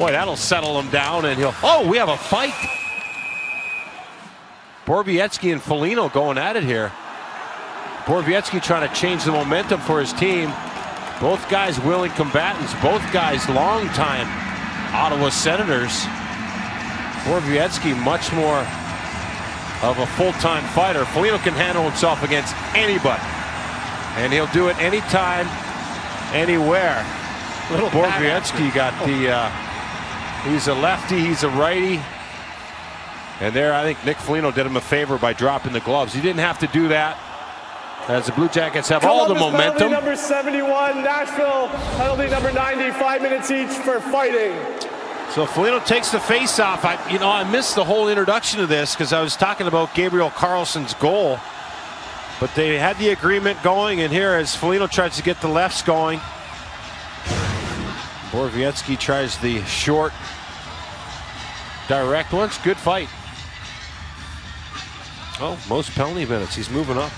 Boy, that'll settle him down, and he'll. Oh, we have a fight. Borowiecki and Foligno going at it here. Borowiecki trying to change the momentum for his team. Both guys willing combatants. Both guys long time Ottawa Senators. Borowiecki much more of a full-time fighter. Foligno can handle himself against anybody. And he'll do it anytime, anywhere. Little Borowiecki got the, uh, he's a lefty, he's a righty. And there, I think Nick Foligno did him a favor by dropping the gloves. He didn't have to do that. As the Blue Jackets have all the momentum. Penalty number 71, Nashville, penalty number 90, five minutes each for fighting. So Foligno takes the face-off. I, you know, I missed the whole introduction of this because I was talking about Gabriel Carlsson's goal. But they had the agreement going, and here as Foligno tries to get the lefts going, Borowiecki tries the short, direct ones. Good fight. Oh, most penalty minutes. He's moving up.